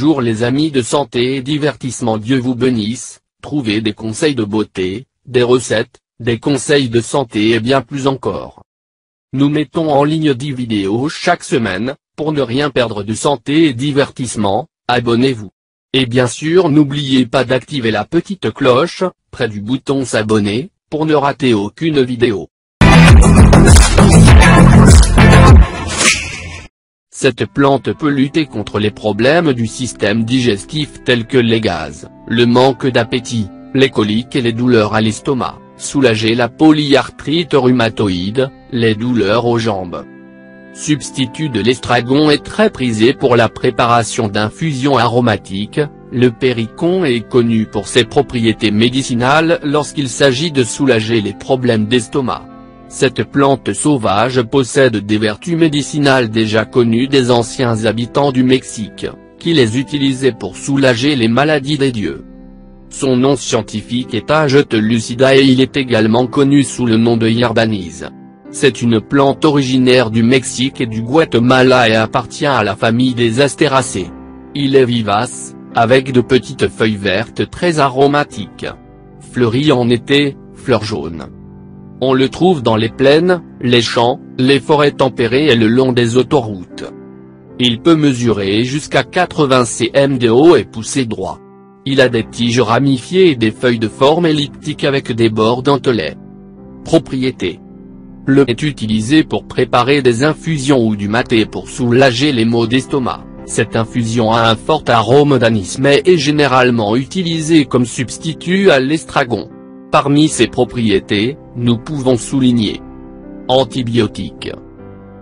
Bonjour les amis de santé et divertissement Dieu vous bénisse, trouvez des conseils de beauté, des recettes, des conseils de santé et bien plus encore. Nous mettons en ligne 10 vidéos chaque semaine, pour ne rien perdre de santé et divertissement, abonnez-vous. Et bien sûr n'oubliez pas d'activer la petite cloche, près du bouton s'abonner, pour ne rater aucune vidéo. Cette plante peut lutter contre les problèmes du système digestif tels que les gaz, le manque d'appétit, les coliques et les douleurs à l'estomac, soulager la polyarthrite rhumatoïde, les douleurs aux jambes. Substitut de l'estragon est très prisé pour la préparation d'infusions aromatiques, le péricon est connu pour ses propriétés médicinales lorsqu'il s'agit de soulager les problèmes d'estomac. Cette plante sauvage possède des vertus médicinales déjà connues des anciens habitants du Mexique, qui les utilisaient pour soulager les maladies des dieux. Son nom scientifique est Agete lucida et il est également connu sous le nom de yerbanise. C'est une plante originaire du Mexique et du Guatemala et appartient à la famille des Astéracées. Il est vivace, avec de petites feuilles vertes très aromatiques. Fleurit en été, fleurs jaunes. On le trouve dans les plaines, les champs, les forêts tempérées et le long des autoroutes. Il peut mesurer jusqu'à 80 cm de haut et pousser droit. Il a des tiges ramifiées et des feuilles de forme elliptique avec des bords dentelés. Propriété. Le est utilisé pour préparer des infusions ou du maté pour soulager les maux d'estomac. Cette infusion a un fort arôme d'anis mais est généralement utilisée comme substitut à l'estragon. Parmi ses propriétés, nous pouvons souligner Antibiotique.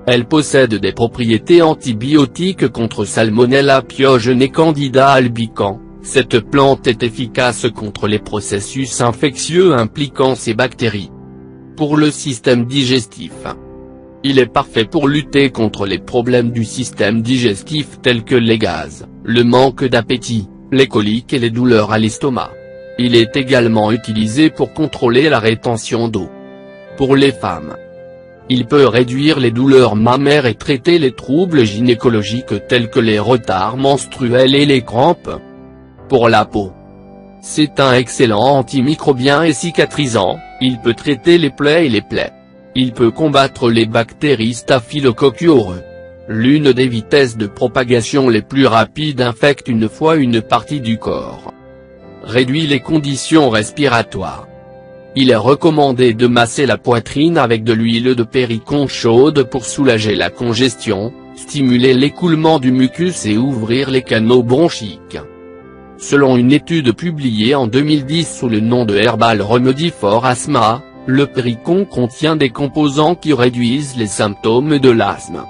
Elle possède des propriétés antibiotiques contre Salmonella pyogène et Candida albicans. Cette plante est efficace contre les processus infectieux impliquant ces bactéries. Pour le système digestif. Il est parfait pour lutter contre les problèmes du système digestif tels que les gaz, le manque d'appétit, les coliques et les douleurs à l'estomac. Il est également utilisé pour contrôler la rétention d'eau. Pour les femmes. Il peut réduire les douleurs mammaires et traiter les troubles gynécologiques tels que les retards menstruels et les crampes. Pour la peau. C'est un excellent antimicrobien et cicatrisant, il peut traiter les plaies et les plaies. Il peut combattre les bactéries Staphylococcus aureus. L'une des vitesses de propagation les plus rapides infecte une fois une partie du corps réduit les conditions respiratoires. Il est recommandé de masser la poitrine avec de l'huile de péricon chaude pour soulager la congestion, stimuler l'écoulement du mucus et ouvrir les canaux bronchiques. Selon une étude publiée en 2010 sous le nom de Herbal Remedy for Asthma, le péricon contient des composants qui réduisent les symptômes de l'asthme.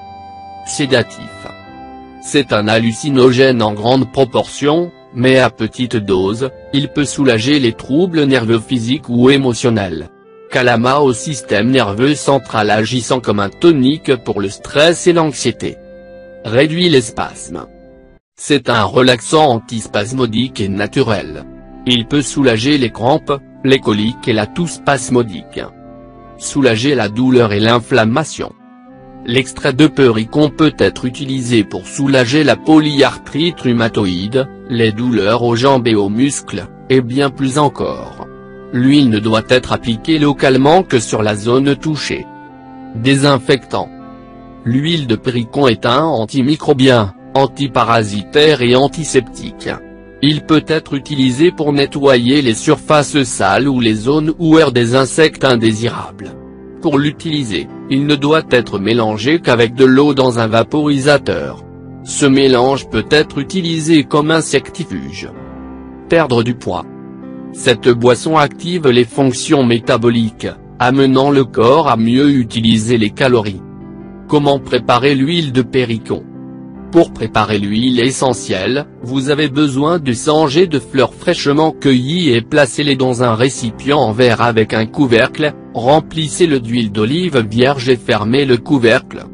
Sédatif. C'est un hallucinogène en grande proportion, mais à petite dose, il peut soulager les troubles nerveux physiques ou émotionnels. Calama au système nerveux central agissant comme un tonique pour le stress et l'anxiété. Réduit les spasmes. C'est un relaxant antispasmodique et naturel. Il peut soulager les crampes, les coliques et la toux spasmodique. Soulager la douleur et l'inflammation. L'extrait de péricon peut être utilisé pour soulager la polyarthrite rhumatoïde, les douleurs aux jambes et aux muscles, et bien plus encore. L'huile ne doit être appliquée localement que sur la zone touchée. Désinfectant. L'huile de péricon est un antimicrobien, antiparasitaire et antiseptique. Il peut être utilisé pour nettoyer les surfaces sales ou les zones où errent des insectes indésirables. Pour l'utiliser, il ne doit être mélangé qu'avec de l'eau dans un vaporisateur. Ce mélange peut être utilisé comme insectifuge. Perdre du poids. Cette boisson active les fonctions métaboliques, amenant le corps à mieux utiliser les calories. Comment préparer l'huile de péricon pour préparer l'huile essentielle, vous avez besoin de 100 g de fleurs fraîchement cueillies et placez-les dans un récipient en verre avec un couvercle, remplissez-le d'huile d'olive vierge et fermez le couvercle.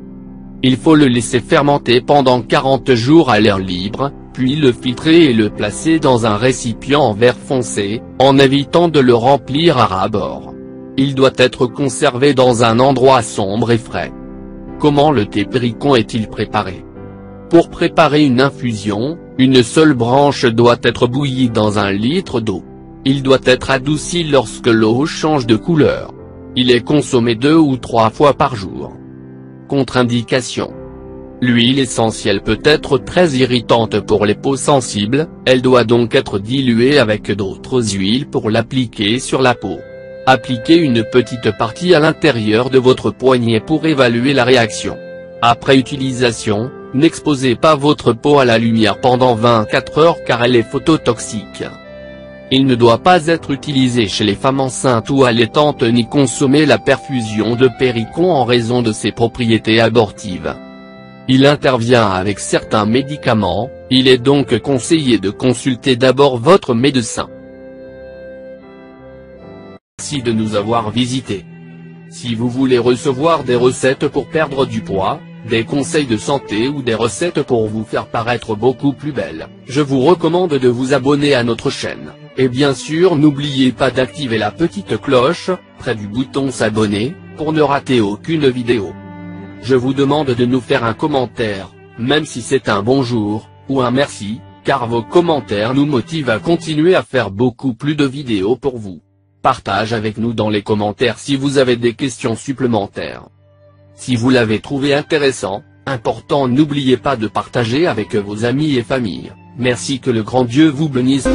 Il faut le laisser fermenter pendant 40 jours à l'air libre, puis le filtrer et le placer dans un récipient en verre foncé, en évitant de le remplir à ras-bord. Il doit être conservé dans un endroit sombre et frais. Comment le thé péricon est-il préparé? Pour préparer une infusion, Une seule branche doit être bouillie dans un litre d'eau. Il doit être adouci lorsque l'eau change de couleur. Il est consommé deux ou trois fois par jour. Contre-indication. L'huile essentielle peut être très irritante pour les peaux sensibles, elle doit donc être diluée avec d'autres huiles pour l'appliquer sur la peau. Appliquez une petite partie à l'intérieur de votre poignet pour évaluer la réaction. Après utilisation, n'exposez pas votre peau à la lumière pendant 24 heures car elle est phototoxique. Il ne doit pas être utilisé chez les femmes enceintes ou allaitantes ni consommer la perfusion de péricon en raison de ses propriétés abortives. Il intervient avec certains médicaments, il est donc conseillé de consulter d'abord votre médecin. Merci de nous avoir visités. Si vous voulez recevoir des recettes pour perdre du poids, des conseils de santé ou des recettes pour vous faire paraître beaucoup plus belle, je vous recommande de vous abonner à notre chaîne, et bien sûr n'oubliez pas d'activer la petite cloche, près du bouton s'abonner, pour ne rater aucune vidéo. Je vous demande de nous faire un commentaire, même si c'est un bonjour, ou un merci, car vos commentaires nous motivent à continuer à faire beaucoup plus de vidéos pour vous. Partage avec nous dans les commentaires si vous avez des questions supplémentaires. Si vous l'avez trouvé intéressant, important n'oubliez pas de partager avec vos amis et familles. Merci que le grand Dieu vous bénisse.